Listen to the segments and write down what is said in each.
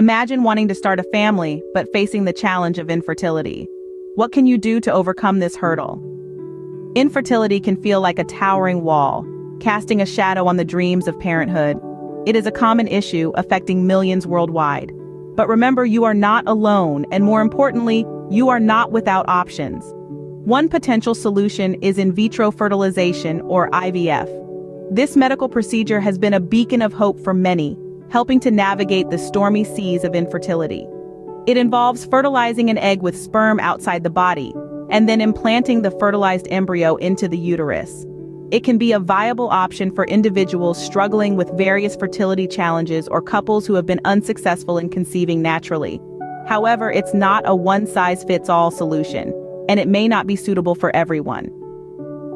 Imagine wanting to start a family, but facing the challenge of infertility. What can you do to overcome this hurdle? Infertility can feel like a towering wall, casting a shadow on the dreams of parenthood. It is a common issue affecting millions worldwide. But remember, you are not alone, and more importantly, you are not without options. One potential solution is in vitro fertilization, or IVF. This medical procedure has been a beacon of hope for many, helping to navigate the stormy seas of infertility. It involves fertilizing an egg with sperm outside the body, and then implanting the fertilized embryo into the uterus. It can be a viable option for individuals struggling with various fertility challenges or couples who have been unsuccessful in conceiving naturally. However, it's not a one-size-fits-all solution, and it may not be suitable for everyone.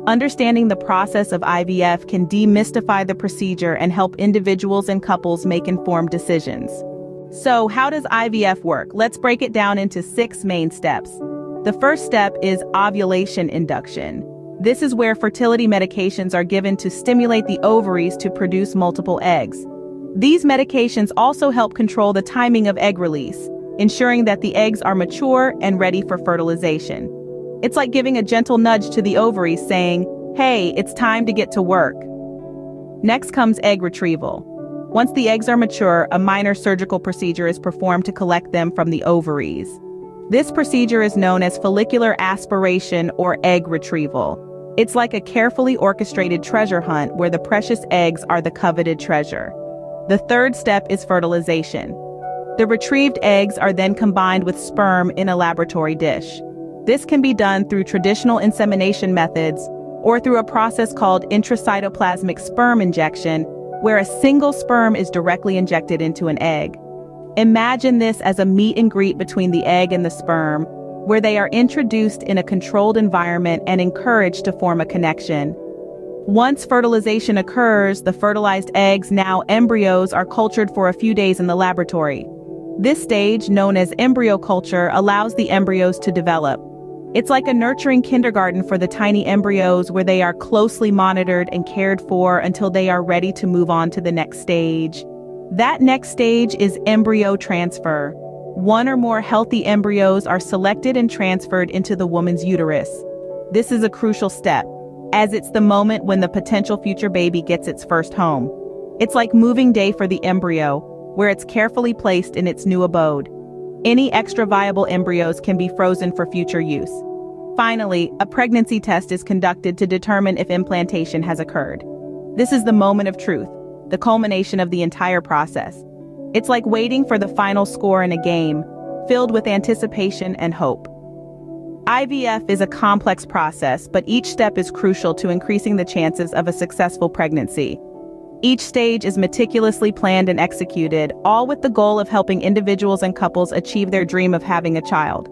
Understanding the process of IVF can demystify the procedure and help individuals and couples make informed decisions. So, how does IVF work? Let's break it down into six main steps. The first step is ovulation induction. This is where fertility medications are given to stimulate the ovaries to produce multiple eggs. These medications also help control the timing of egg release, ensuring that the eggs are mature and ready for fertilization. It's like giving a gentle nudge to the ovaries saying, hey, it's time to get to work. Next comes egg retrieval. Once the eggs are mature, a minor surgical procedure is performed to collect them from the ovaries. This procedure is known as follicular aspiration or egg retrieval. It's like a carefully orchestrated treasure hunt where the precious eggs are the coveted treasure. The third step is fertilization. The retrieved eggs are then combined with sperm in a laboratory dish. This can be done through traditional insemination methods or through a process called intracytoplasmic sperm injection, where a single sperm is directly injected into an egg. Imagine this as a meet and greet between the egg and the sperm, where they are introduced in a controlled environment and encouraged to form a connection. Once fertilization occurs, the fertilized eggs, now embryos, are cultured for a few days in the laboratory. This stage, known as embryo culture, allows the embryos to develop. It's like a nurturing kindergarten for the tiny embryos where they are closely monitored and cared for until they are ready to move on to the next stage. That next stage is embryo transfer. One or more healthy embryos are selected and transferred into the woman's uterus. This is a crucial step, as it's the moment when the potential future baby gets its first home. It's like moving day for the embryo, where it's carefully placed in its new abode. Any extra viable embryos can be frozen for future use. Finally, a pregnancy test is conducted to determine if implantation has occurred. This is the moment of truth, the culmination of the entire process. It's like waiting for the final score in a game, filled with anticipation and hope. IVF is a complex process, but each step is crucial to increasing the chances of a successful pregnancy. Each stage is meticulously planned and executed, all with the goal of helping individuals and couples achieve their dream of having a child.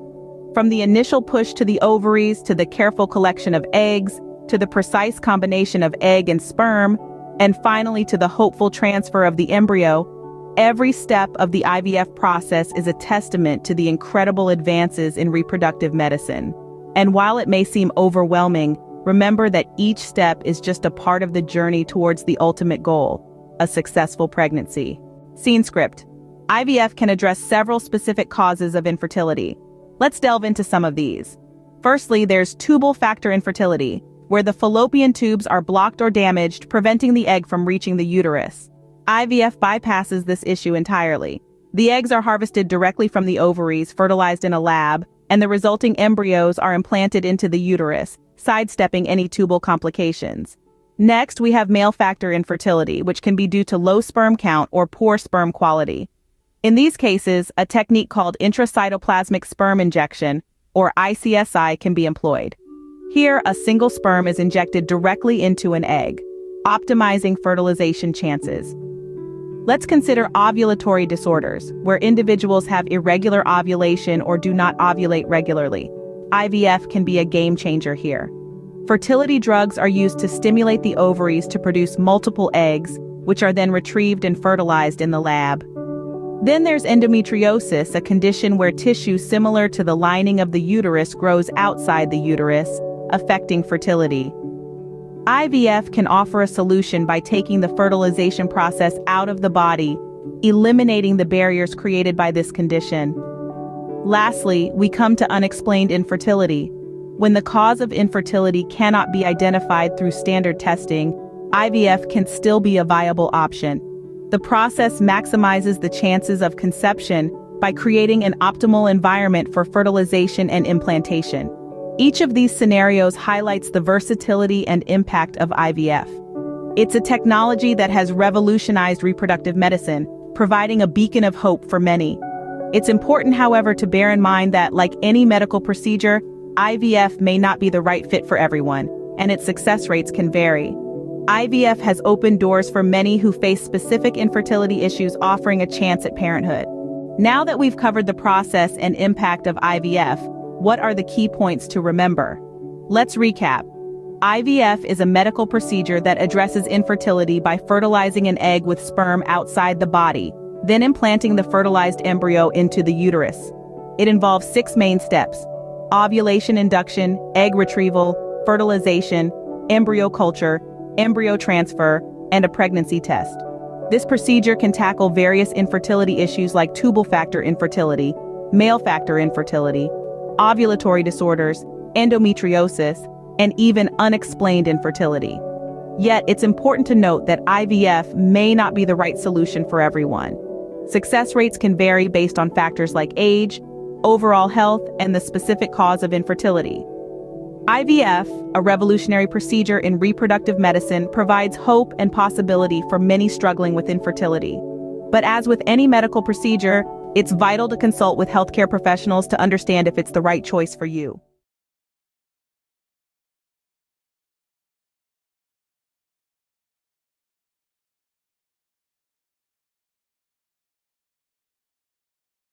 From the initial push to the ovaries, to the careful collection of eggs, to the precise combination of egg and sperm, and finally to the hopeful transfer of the embryo, every step of the IVF process is a testament to the incredible advances in reproductive medicine. And while it may seem overwhelming, remember that each step is just a part of the journey towards the ultimate goal, a successful pregnancy. Scene script. IVF can address several specific causes of infertility. Let's delve into some of these. Firstly, there's tubal factor infertility, where the fallopian tubes are blocked or damaged, preventing the egg from reaching the uterus. IVF bypasses this issue entirely. The eggs are harvested directly from the ovaries, fertilized in a lab, and the resulting embryos are implanted into the uterus, sidestepping any tubal complications. Next, we have male factor infertility, which can be due to low sperm count or poor sperm quality. In these cases, a technique called intracytoplasmic sperm injection, or ICSI, can be employed. Here, a single sperm is injected directly into an egg, optimizing fertilization chances. Let's consider ovulatory disorders, where individuals have irregular ovulation or do not ovulate regularly. IVF can be a game changer here. Fertility drugs are used to stimulate the ovaries to produce multiple eggs, which are then retrieved and fertilized in the lab. Then there's endometriosis, a condition where tissue similar to the lining of the uterus grows outside the uterus, affecting fertility. IVF can offer a solution by taking the fertilization process out of the body, eliminating the barriers created by this condition. Lastly, we come to unexplained infertility. When the cause of infertility cannot be identified through standard testing, IVF can still be a viable option. The process maximizes the chances of conception by creating an optimal environment for fertilization and implantation. Each of these scenarios highlights the versatility and impact of IVF. It's a technology that has revolutionized reproductive medicine, providing a beacon of hope for many. It's important, however, to bear in mind that, like any medical procedure, IVF may not be the right fit for everyone, and its success rates can vary. IVF has opened doors for many who face specific infertility issues offering a chance at parenthood. Now that we've covered the process and impact of IVF, what are the key points to remember? Let's recap. IVF is a medical procedure that addresses infertility by fertilizing an egg with sperm outside the body, then implanting the fertilized embryo into the uterus. It involves six main steps. Ovulation induction, egg retrieval, fertilization, embryo culture, embryo transfer, and a pregnancy test. This procedure can tackle various infertility issues like tubal factor infertility, male factor infertility, ovulatory disorders, endometriosis, and even unexplained infertility. Yet, it's important to note that IVF may not be the right solution for everyone. Success rates can vary based on factors like age, overall health, and the specific cause of infertility. IVF, a revolutionary procedure in reproductive medicine, provides hope and possibility for many struggling with infertility. But as with any medical procedure, it's vital to consult with healthcare professionals to understand if it's the right choice for you.